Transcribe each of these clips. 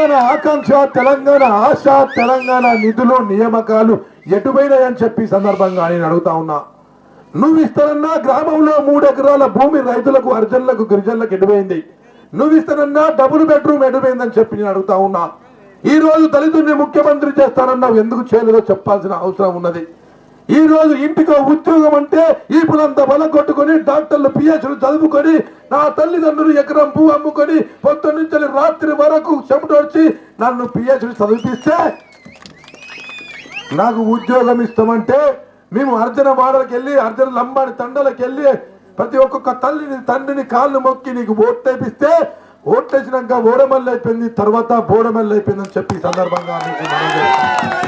తెలంగాణ ఆకాంక్ష తెలంగాణ ఆశ తెలంగాణ నిధులు నియామకాలు ఎటుపోయినాయని చెప్పి సందర్భంగా నేను అడుగుతా ఉన్నా. నువ్వు ఇస్తానన్నా గ్రామంలో మూడు ఎకరాల భూమి రైతులకు అర్జన్లకు గిరిజనులకు ఎటుపోయింది నువ్వు ఇస్తానన్నా డబుల్ బెడ్రూమ్ ఎటుపోయిందని చెప్పి నేను అడుగుతా ఉన్నా. ఈ రోజు దళితుడిని ముఖ్యమంత్రి చేస్తానన్నావు ఎందుకు చేయలేదో చెప్పాల్సిన అవసరం ఉన్నది. ఈ రోజు ఇంటికి ఉద్యోగం అంటే ఈపులంత బల కొట్టుకొని డాక్టర్లు పిహెచ్లు చదువుకొని నా తల్లిదండ్రులు ఎకరం పువ్వు అమ్ముకొని పొద్దు నుంచి రాత్రి వరకు చెమటొచ్చి నన్ను పిహెచ్లు చదివిపిస్తే నాకు ఉద్యోగం ఇస్తామంటే మేము అర్జున వాడలకు వెళ్ళి అర్జున లంబాడి తండలకు వెళ్ళి ప్రతి ఒక్కొక్క తల్లిని తండ్రిని కాళ్ళు మొక్కి నీకు ఓట్లేపిస్తే ఓట్లేసినాక ఓడమల్లి అయిపోయింది తర్వాత బోడమల్లి అయిపోయిందని చెప్పి సందర్భంగా నీకు మనవి చేస్తున్నాను.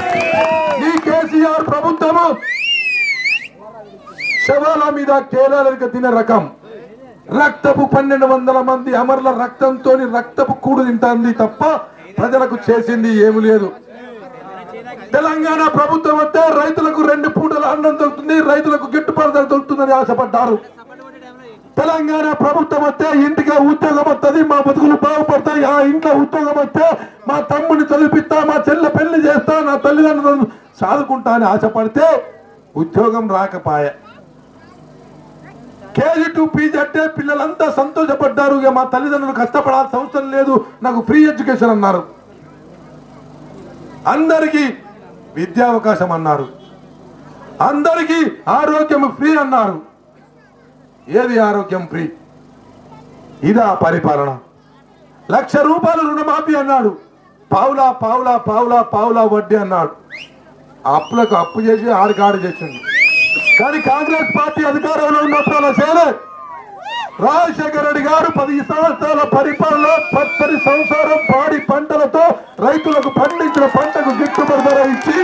ఈ కేసీఆర్ ప్రభుత్వము శవాల మీద కేలాలకి తినే రకం. రక్తపు పన్నెండు వందల మంది అమరుల రక్తంతో రక్తపు కూడు తింటాంది తప్ప ప్రజలకు చేసింది ఏమి లేదు. తెలంగాణ ప్రభుత్వం వస్తే రైతులకు రెండు పూటల అన్నం దొరుకుతుంది రైతులకు గిట్టుబాటు ధర దొరుకుతుందని ఆశపడ్డారు. తెలంగాణ ప్రభుత్వం వస్తే ఇంటికి ఉద్యోగం వస్తుంది మా బతుకులు బాగుపడతాయి ఆ ఇంట్లో ఉద్యోగం వస్తే మా తమ్ముని చదివిపిస్తా మా చెల్లె పెళ్ళి చేస్తా నా తల్లిదండ్రులను సాదుకుంటా అని ఆశపడితే ఉద్యోగం రాకపాయే. కేజీ టు పీజీ అంటే పిల్లలంతా సంతోషపడ్డారు. ఇక మా తల్లిదండ్రులు కష్టపడాల్సిన అవసరం లేదు. నాకు ఫ్రీ ఎడ్యుకేషన్ అన్నారు. అందరికీ విద్యా అవకాశం అన్నారు. అందరికీ ఆరోగ్యం ఫ్రీ అన్నారు. ఏది ఆరోగ్యం ఫ్రీ? ఇదా పరిపాలన. లక్ష రూపాయలు రుణమాఫీ అన్నాడు. పావులా పావులా పావులా పావులా వడ్డీ అన్నాడు. అప్పులకు అప్పు చేసి ఆడికాడు చేసింది. కానీ కాంగ్రెస్ పార్టీ అధికారంలో ఉన్నప్పుడు అలా రాజశేఖర రెడ్డి గారు పది సంవత్సరాల పరిపాలన పచ్చని సంవత్సరం పాడి పంటలతో రైతులకు పండించిన పంటకు గిట్టుబాటు ధర ఇచ్చి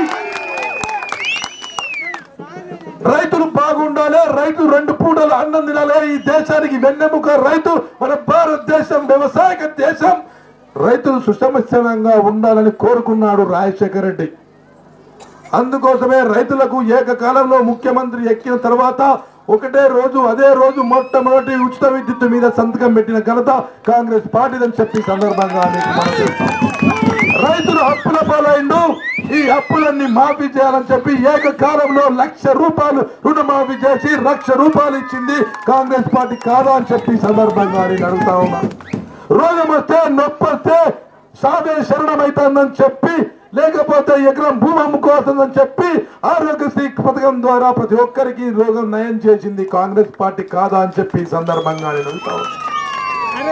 రైతులు బాగుండాలి రైతు రెండు పూటలు అన్నం తినాలి. ఈ దేశానికి వెన్నెముక రైతు మన భారతదేశం వ్యవసాయక దేశం. రైతులు సుసమస్యంగా ఉండాలని కోరుకున్నాడు రాజశేఖర రెడ్డి. అందుకోసమే రైతులకు ఏకకాలంలో ముఖ్యమంత్రి ఎక్కిన తర్వాత ఒకటే రోజు అదే రోజు మొట్టమొదటి ఉచిత విద్యుత్ మీద సంతకం పెట్టిన ఘనత కాంగ్రెస్ పార్టీదని చెప్పి సందర్భంగా రైతులు అప్పుల పాలైండు ఈ అప్పులన్నీ మాఫీ చేయాలని చెప్పి ఏకకాలంలో లక్ష రూపాయలు రుణమాఫీ చేసి లక్ష రూపాయలు ఇచ్చింది కాంగ్రెస్ పార్టీ కాదా అని చెప్పి సందర్భంగా నేను అడుగుతా ఉన్నా. రోగం వస్తే నొప్పి వస్తే సాదే శరణమైతుందని చెప్పి లేకపోతే ఎకరం భూమి అమ్ముకోవాల్సిందని చెప్పి ఆరోగ్యశ్రీ పథకం ద్వారా ప్రతి ఒక్కరికి రోగం నయం చేసింది. కాంగ్రెస్ పార్టీ కాదా అని చెప్పి సందర్భంగా నేను అడుగుతా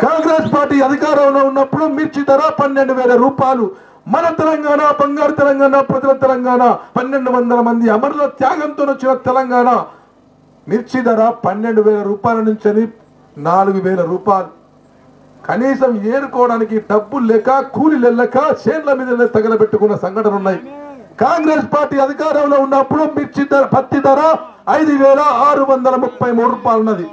కాంగ్రెస్ పార్టీ అధికారంలో ఉన్నప్పుడు మిర్చి ధర పన్నెండు వేల రూపాయలు. మన తెలంగాణ బంగారు తెలంగాణ ప్రజల తెలంగాణ పన్నెండు వందల మంది అమరుల త్యాగంతో వచ్చిన తెలంగాణ. మిర్చి ధర పన్నెండు వేల రూపాయల నుంచి నాలుగు వేల రూపాయలు. కనీసం ఏరుకోవడానికి డబ్బులు లేక కూలీలు లెక్క చేన్ల మీద తగలబెట్టుకున్న సంఘటనలు ఉన్నాయి. కాంగ్రెస్ పార్టీ అధికారంలో ఉన్నప్పుడు మిర్చి ధర పత్తి ధర ఐదు వేల ఆరు వందల ముప్పై మూడు రూపాయలు ఉన్నది.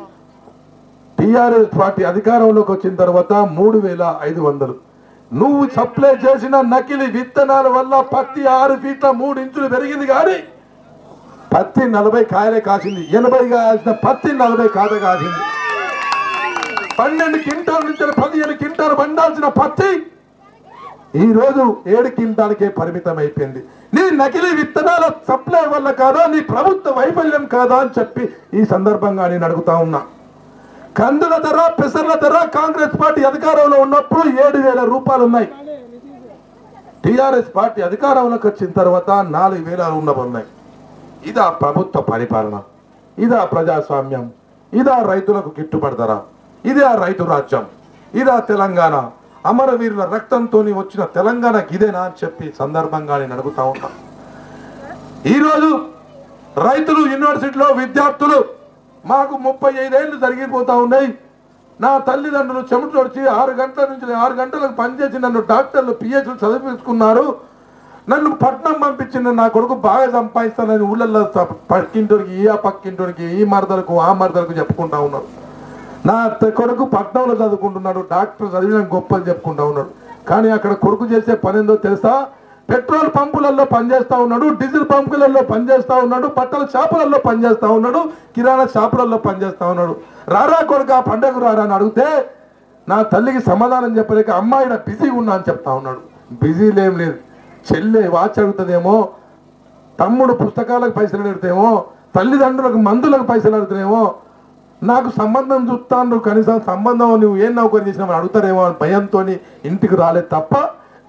టిఆర్ఎస్ పార్టీ అధికారంలోకి వచ్చిన తర్వాత మూడు వేల ఐదు వందలు. నువ్వు సప్లై చేసిన నకిలీ విత్తనాల వల్ల పత్తి ఆరు ఫీట్ల మూడు ఇంచులు పెరిగింది కానీ పత్తి నలభై కాయలే కాసింది. ఎనభై కాయాల్సిన పత్తి నలభై కాద కాసింది. పన్నెండు క్వింటాల నుంచి పదిహేను క్వింటాలు పండాల్సిన పత్తి ఈ రోజు ఏడు క్వింటాలకే పరిమితం అయిపోయింది నీ నకిలీ విత్తనాల సప్లై వల్ల కాదా నీ ప్రభుత్వ వైఫల్యం కాదా అని చెప్పి ఈ సందర్భంగా నేను అడుగుతా ఉన్నా. కందుల ధర పెసర్ల ధర కాంగ్రెస్ పార్టీ అధికారంలో ఉన్నప్పుడు ఏడు వేల రూపాయలు ఉన్నాయి. టీఆర్ఎస్ పార్టీ అధికారంలోకి వచ్చిన తర్వాత నాలుగు వేల ఉన్నాయి ఇదా ప్రభుత్వ పరిపాలన. ఇదా ప్రజాస్వామ్యం. ఇదా రైతులకు గిట్టుబాటు ఇదే ఆ రైతు రాజ్యం. ఇదా తెలంగాణ. అమరవీరుల రక్తంతో వచ్చిన తెలంగాణ ఇదేనా అని చెప్పి సందర్భంగా నేను అడుగుతా ఉంటాను ఈరోజు రైతులు యూనివర్సిటీలో విద్యార్థులు మాకు ముప్పై ఐదేళ్ళు జరిగిపోతా ఉన్నాయి. నా తల్లిదండ్రులు చెమట వచ్చి ఆరు గంటల నుంచి ఆరు గంటలకు పనిచేసి నన్ను డాక్టర్లు పిహెచ్లు చదివించుకున్నారు. నన్ను పట్నం పంపించిన నా కొడుకు బాగా సంపాదిస్తానని ఊళ్ళల్లో స- పక్కింటోడికి ఈ ఆ పక్కింటోడికి ఈ మరదలకు ఆ మరదలకు చెప్పుకుంటా ఉన్నారు. నా కొడుకు పట్నంలో చదువుకుంటున్నాడు డాక్టర్ చదివిన గొప్పలు చెప్పుకుంటా ఉన్నాడు. కానీ అక్కడ కొడుకు చేసే పని ఏందో తెలుసా? పెట్రోల్ పంపులలో పనిచేస్తూ ఉన్నాడు డీజిల్ పంపులలో పనిచేస్తూ ఉన్నాడు బట్టల షాపులలో పనిచేస్తూ ఉన్నాడు కిరాణా షాపులలో పనిచేస్తూ ఉన్నాడు. రారా కొడుకు ఆ పండగ రారా అని అడిగితే నా తల్లికి సమాధానం చెప్పలేక అమ్మాయి బిజీగా ఉన్నా అని చెప్తా ఉన్నాడు. బిజీలు ఏం లేదు. చెల్లె వాచ్ అడుగుతుందేమో తమ్ముడు పుస్తకాలకు పైసలు అడుగుతామో తల్లిదండ్రులకు మందులకు పైసలు అడుగుతానేమో నాకు సంబంధం చూస్తాను కనీసం సంబంధం నువ్వు ఏం నౌకరీ చేసినావు అడుగుతారేమో అని భయంతో ఇంటికి రాలేదు తప్ప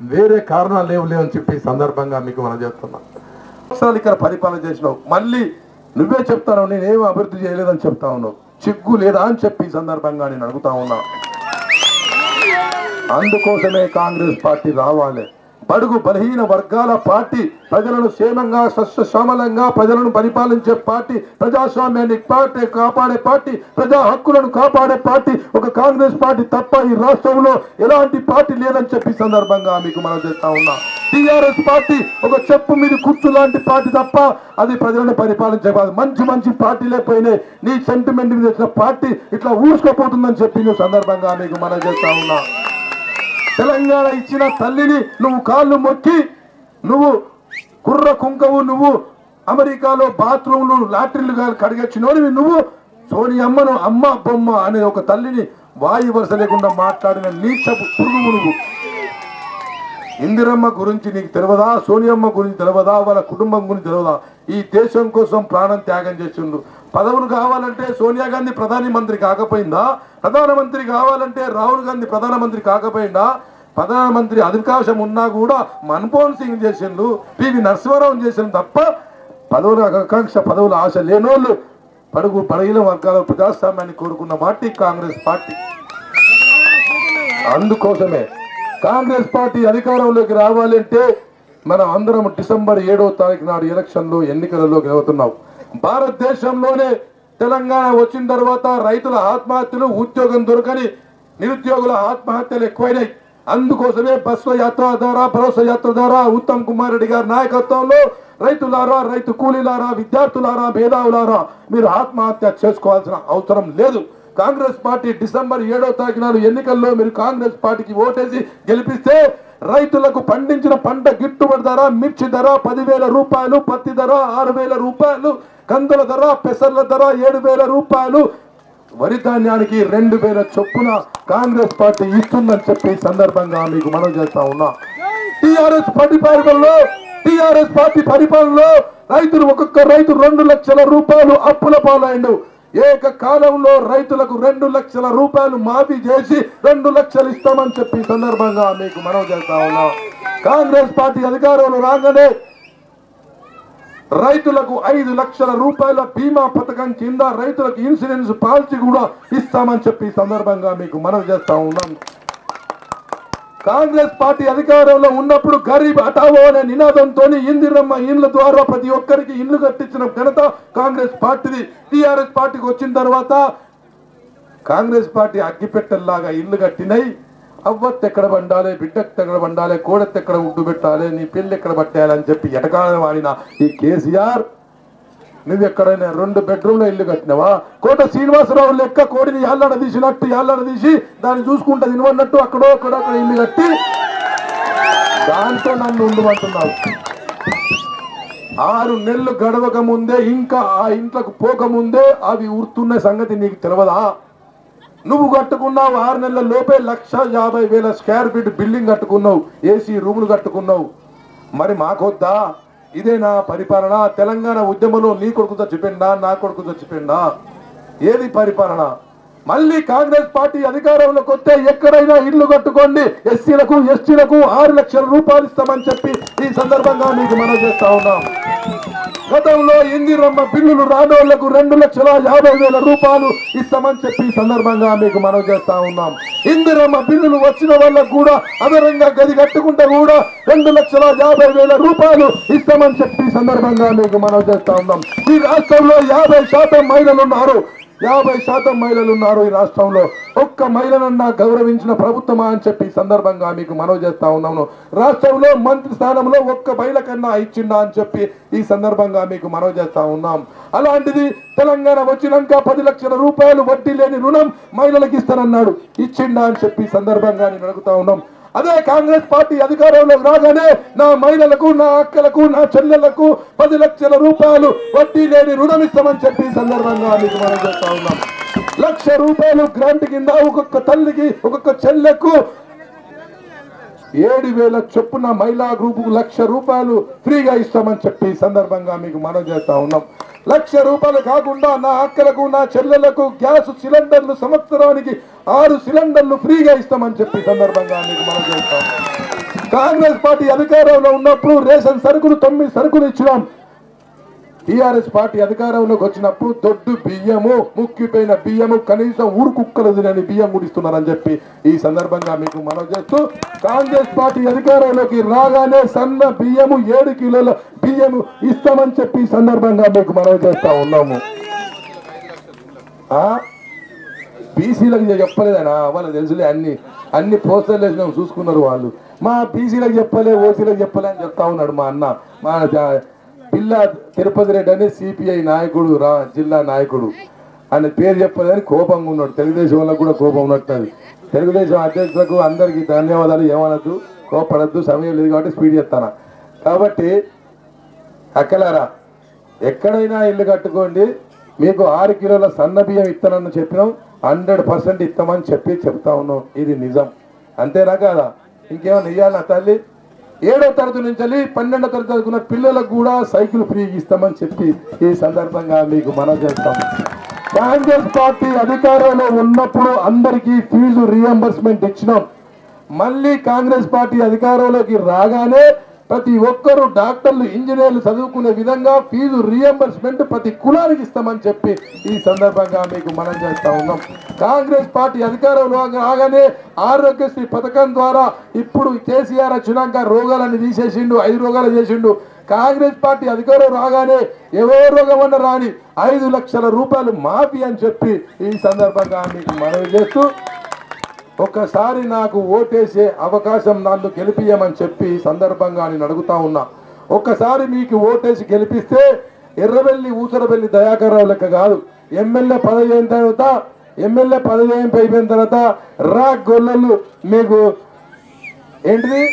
వేరే కారణాలు లేవు లేవని చెప్పి సందర్భంగా మీకు మనం చెప్తున్నా. సంవత్సరాలు ఇక్కడ పరిపాలన చేసినావు. మళ్ళీ నువ్వే చెప్తాను నేనేం అభివృద్ధి చేయలేదని చెప్తా ఉన్నావు. చిగ్గు లేదా అని చెప్పి సందర్భంగా నేను అడుగుతా ఉన్నా. అందుకోసమే కాంగ్రెస్ పార్టీ రావాలి. బడుగు బలహీన వర్గాల పార్టీ ప్రజలను క్షేమంగా సస్యశ్యామలంగా ప్రజలను పరిపాలించే పార్టీ ప్రజాస్వామ్యాన్ని పార్టీ కాపాడే పార్టీ ప్రజా హక్కులను కాపాడే పార్టీ ఒక కాంగ్రెస్ పార్టీ తప్ప ఈ రాష్ట్రంలో ఎలాంటి పార్టీ లేదని చెప్పి సందర్భంగా మీకు మనం చేస్తా ఉన్నా. టీఆర్ఎస్ పార్టీ ఒక చెప్పు మీద కూర్చు లాంటి పార్టీ తప్ప అది ప్రజలను పరిపాలించే మంచి మంచి పార్టీలే పోయినాయి. నీ సెంటిమెంట్ మీద వచ్చిన పార్టీ ఇట్లా ఊసుకోపోతుందని చెప్పి సందర్భంగా మీకు మనం చేస్తా ఉన్నా. తెలంగాణ ఇచ్చిన తల్లిని నువ్వు కాళ్ళు మొక్కి నువ్వు కుర్ర కుంకవు నువ్వు అమెరికాలో బాత్రూమ్లు లాట్రిన్లు కడిగచ్చినోడివి నువ్వు. సోనియమ్మను అమ్మ బొమ్మ అనే ఒక తల్లిని వాయు వరుస లేకుండా మాట్లాడిన నీచపు పురుగు నువ్వు ఇందిరమ్మ గురించి నీకు తెలియదా? సోనియమ్మ గురించి తెలియదా? వాళ్ళ కుటుంబం గురించి తెలియదా? ఈ దేశం కోసం ప్రాణం త్యాగం చేసిండు. పదవులు కావాలంటే సోనియా గాంధీ ప్రధాని మంత్రి కాకపోయిందా? ప్రధానమంత్రి కావాలంటే రాహుల్ గాంధీ ప్రధానమంత్రి కాకపోయిందా? ప్రధానమంత్రి అధికాశం ఉన్నా కూడా మన్మోహన్ సింగ్ చేసిండు పివి నరసింహారావు చేసిండు తప్ప పదవుల ఆకాంక్ష పదవుల ఆశ లేనోళ్ళు పడుగు పడగిన వర్గాల ప్రజాస్వామ్యాన్ని కోరుకున్న పార్టీ కాంగ్రెస్ పార్టీ. అందుకోసమే కాంగ్రెస్ పార్టీ అధికారంలోకి రావాలంటే మనం అందరం డిసెంబర్ ఏడో తారీఖు నాడు ఎలక్షన్లో ఎన్నికలలోకి వెళ్తున్నాం భారతదేశంలోనే తెలంగాణ వచ్చిన తర్వాత రైతుల ఆత్మహత్యలు ఉద్యోగం దొరకని నిరుద్యోగుల ఆత్మహత్యలు ఎక్కువైనాయి. అందుకోసమే బస్వ యాత్ర ద్వారా భరోసా యాత్ర ద్వారా ఉత్తమ్ కుమార్ రెడ్డి గారి నాయకత్వంలో రైతులారా రైతు కూలీలారా విద్యార్థులారా మేధావులారా మీరు ఆత్మహత్య చేసుకోవాల్సిన అవసరం లేదు. కాంగ్రెస్ పార్టీ డిసెంబర్ ఏడో తారీఖు నాడు ఎన్నికల్లో మీరు కాంగ్రెస్ పార్టీకి ఓటేసి గెలిపిస్తే రైతులకు పండించిన పంట గిట్టుబడి ధర మిర్చి ధర పదివేల రూపాయలు పత్తి ధర ఆరు వేల రూపాయలు కందుల ధర పెసర్ల ధర ఏడు వేల రూపాయలు. వరి ధాన్యానికి రెండు వేల చొప్పున కాంగ్రెస్ పార్టీ ఇస్తుందని చెప్పి సందర్భంగా మీకు మనం చేస్తా ఉన్నా. టిఆర్ఎస్ పరిపాలనలో టిఆర్ఎస్ పార్టీ పరిపాలనలో రైతులు ఒక్కొక్క రైతు రెండు లక్షల రూపాయలు అప్పుల పాలైండు. ఏక కాలంలో రైతులకు రెండు లక్షల రూపాయలు మాఫీ చేసి రెండు లక్షలు ఇస్తామని చెప్పి సందర్భంగా మీకు మనం చేస్తా ఉన్నాం. కాంగ్రెస్ పార్టీ అధికారంలో రాగానే రైతులకు ఐదు లక్షల రూపాయల బీమా పథకం కింద రైతులకు ఇన్సూరెన్స్ పాలసీ కూడా ఇస్తామని చెప్పి సందర్భంగా మీకు మనవి చేస్తా ఉన్నాం. కాంగ్రెస్ పార్టీ అధికారంలో ఉన్నప్పుడు గరీబ్ అటావో అనే నినాదంతో ఇందిరమ్మ ఇండ్ల ద్వారా ప్రతి ఒక్కరికి ఇల్లు కట్టించిన ఘనత కాంగ్రెస్ పార్టీది. టిఆర్ఎస్ పార్టీకి వచ్చిన తర్వాత కాంగ్రెస్ పార్టీ అగ్గిపెట్టెల్లాగా ఇల్లు కట్టినాయి. అవ్వత్ ఎక్కడ పండాలి బిడ్డెత్త పండాలి కోడెత్త ఉడ్డు పెట్టాలి నీ పెళ్ళి ఎక్కడ పట్టాలి అని చెప్పి ఎటకాలని వాడిన ఈ కేసీఆర్? నువ్వు ఎక్కడైనా రెండు బెడ్రూమ్లో ఇల్లు కట్టినావా? కోట శ్రీనివాసరావు లెక్క కోడిని యాళ్ళడ తీసినట్టు యాళ్ళడ తీసి దాన్ని చూసుకుంటా తినవన్నట్టు అక్కడో అక్కడో అక్కడ ఇల్లు కట్టి దాంతో నన్ను ఉండమంటున్నావు. ఆరు నెలలు గడవక ముందే ఇంకా ఆ ఇంట్లోకి పోకముందే అవి ఉరుతున్న సంగతి నీకు తెలియదా నువ్వు కట్టుకున్నావు ఆరు నెలల లోపే లక్ష యాభై వేల స్క్వేర్ ఫీట్ బిల్డింగ్ కట్టుకున్నావు ఏసీ రూములు కట్టుకున్నావు. మరి మాకొద్దా? ఇదే నా పరిపాలన. తెలంగాణ ఉద్యమంలో నీ కొడుకు చచ్చిపోయిందా? నా కొడుకు చచ్చిపోయిందా? ఏది పరిపాలన? మళ్ళీ కాంగ్రెస్ పార్టీ అధికారంలోకి వస్తే ఎక్కడైనా ఇల్లు కట్టుకోండి. ఎస్సీలకు ఎస్టీలకు ఆరు లక్షల రూపాయలు ఇస్తామని చెప్పి ఈ సందర్భంగా మీకు మనం చేస్తా ఉన్నాం. గతంలో ఇందిరమ్మ బిల్లులు రానోళ్ళకు రెండు లక్షల యాభై వేల రూపాయలు ఇస్తామని చెప్పి సందర్భంగా మీకు మనం చేస్తా ఉన్నాం. ఇందిరమ్మ బిల్లులు వచ్చిన వాళ్ళకు కూడా అదనంగా గది కట్టుకుంటే కూడా రెండు లక్షల యాభై వేల రూపాయలు ఇస్తామని చెప్పి సందర్భంగా మీకు మనం చేస్తా ఉన్నాం. ఈ రాష్ట్రంలో యాభై శాతం మహిళలు ఉన్నారు. యాభై శాతం మహిళలు ఉన్నారు ఈ రాష్ట్రంలో. ఒక్క మహిళనన్నా గౌరవించిన ప్రభుత్వమా అని చెప్పి సందర్భంగా మీకు మనవి చేస్తా ఉన్నాను. రాష్ట్రంలో మంత్రి స్థానంలో ఒక్క మహిళ కన్నా ఇచ్చిందా అని చెప్పి ఈ సందర్భంగా మీకు మనవి చేస్తా ఉన్నాం. అలాంటిది తెలంగాణ వచ్చినాక పది లక్షల రూపాయలు వడ్డీ లేని రుణం మహిళలకు ఇస్తానన్నాడు. ఇచ్చిండా అని చెప్పి సందర్భంగా నేను అడుగుతా ఉన్నాం. అదే కాంగ్రెస్ పార్టీ అధికారంలోకి రాగానే నా మహిళలకు నా అక్కలకు నా చెల్లెలకు పది లక్షల రూపాయలు వడ్డీ లేని రుణం ఇస్తామని చెప్పి సందర్భంగా మీకు మనం చేస్తా ఉన్నాం. లక్ష రూపాయలు గ్రాంట్ కింద ఒక్కొక్క తల్లికి ఒక్కొక్క చెల్లెకు ఏడు వేల చొప్పున మహిళా గ్రూపుకు లక్ష రూపాయలు ఫ్రీగా ఇస్తామని చెప్పి సందర్భంగా మీకు మనం చేస్తా ఉన్నాం. లక్ష రూపాయలు కాకుండా నా అక్కలకు నా చెల్లెలకు గ్యాస్ సిలిండర్లు సంవత్సరానికి ఆరు సిలిండర్లు ఫ్రీగా ఇస్తామని చెప్పి సందర్భంగా మీకు మనం చేస్తాం కాంగ్రెస్ పార్టీ అధికారంలో ఉన్నప్పుడు రేషన్ సరుకులు తొమ్మిది సరుకులు ఇచ్చినాం. టిఆర్ఎస్ పార్టీ అధికారంలోకి వచ్చినప్పుడు దొడ్డు బియ్యము ముక్కిపోయిన బియ్యము కనీసం ఊరు కుక్కలు తినని బియ్యం గుడిస్తున్నారని చెప్పి ఈ సందర్భంగా మీకు మనం చేస్తూ కాంగ్రెస్ పార్టీ అధికారంలోకి రాగానే సన్న బియ్యము ఏడు కిలోల బియ్యము ఇస్తామని చెప్పి ఈ సందర్భంగా మీకు మనం చేస్తా ఉన్నాము. బీసీలకు చెప్పలేదనా? వాళ్ళకి తెలుసులే అన్ని అన్ని పోస్టర్లు వేసినాం చూసుకున్నారు వాళ్ళు. మా బీసీలకు చెప్పలే ఓసీలకు చెప్పలే అని చెప్తా ఉన్నాడు మా అన్న మా పిల్ల తిరుపతి రెడ్డి అని సిపిఐ నాయకుడు రా జిల్లా నాయకుడు. ఆయన పేరు చెప్పలేదని కోపంగా ఉన్నాడు. తెలుగుదేశం వాళ్ళకు కూడా కోపం ఉన్నట్టున్నది. తెలుగుదేశం అధ్యక్షులకు అందరికీ ధన్యవాదాలు. ఏమనద్దు కోపడద్దు సమయం లేదు కాబట్టి స్పీడ్ చెప్తాను? కాబట్టి అక్కలారా ఎక్కడైనా ఇల్లు కట్టుకోండి. మీకు ఆరు కిలోల సన్న బియ్యం ఇస్తానని చెప్పినాం. హండ్రెడ్ పర్సెంట్ ఇస్తామని చెప్పి చెప్తా ఉన్నాం. ఇది నిజం. అంతేనా కాదా? ఇంకేమైనా ఇయ్యాలా తల్లి? ఏడో తరగతి నుంచి వెళ్ళి పన్నెండో తరగతి చదువుకున్న పిల్లలకు కూడా సైకిల్ ఫ్రీ ఇస్తామని చెప్పి ఈ సందర్భంగా మీకు మనం చేస్తాం కాంగ్రెస్ పార్టీ అధికారంలో ఉన్నప్పుడు అందరికీ ఫీజు రీఎంబర్స్మెంట్ ఇచ్చినాం. మళ్ళీ కాంగ్రెస్ పార్టీ అధికారంలోకి రాగానే ప్రతి ఒక్కరూ డాక్టర్లు ఇంజనీర్లు చదువుకునే విధంగా ఫీజు రియంబర్స్మెంట్ ప్రతి కులానికి ఇస్తామని చెప్పి ఈ సందర్భంగా మీకు మనం చేస్తా ఉన్నాం. కాంగ్రెస్ పార్టీ అధికారంలో రాగానే ఆరోగ్యశ్రీ పథకం ద్వారా ఇప్పుడు కేసీఆర్ వచ్చినాక రోగాలన్నీ తీసేసిండు ఐదు రోగాలు చేసిండు. కాంగ్రెస్ పార్టీ అధికారం రాగానే ఎవరో రోగమన్న రాని ఐదు లక్షల రూపాయలు మాఫీ అని చెప్పి ఈ సందర్భంగా మీకు మనవి చేస్తూ ఒక్కసారి నాకు ఓటేసే అవకాశం నన్ను గెలిపియమని చెప్పి సందర్భంగా నేను అడుగుతా ఉన్నా. ఒక్కసారి మీకు ఓటేసి గెలిపిస్తే ఎర్రబెల్లి ఊసరబెల్లి దయాకర్రావు లెక్క కాదు. ఎమ్మెల్యే పదవి అయిన తర్వాత ఎమ్మెల్యే పదవి అయిపోయిన తర్వాత రా గొల్లలు మీకు ఏంటిది?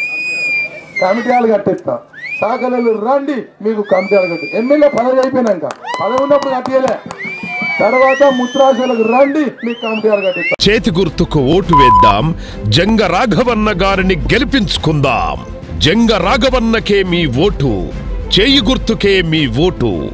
కమిటీలు కట్టిస్తా. సాగలలు రండి మీకు కమిటీలు కట్టి. ఎమ్మెల్యే పదవి అయిపోయినాక. పదవి ఉన్నప్పుడు కట్టియలే తర్వాత ముత్రాశలకు రండి చేతి గుర్తుకు ఓటు వేద్దాం జంగ రాఘవన్న గారిని గెలిపించుకుందాం. జంగ రాఘవన్నకే మీ ఓటు చేయి గుర్తుకే మీ ఓటు.